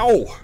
Ow!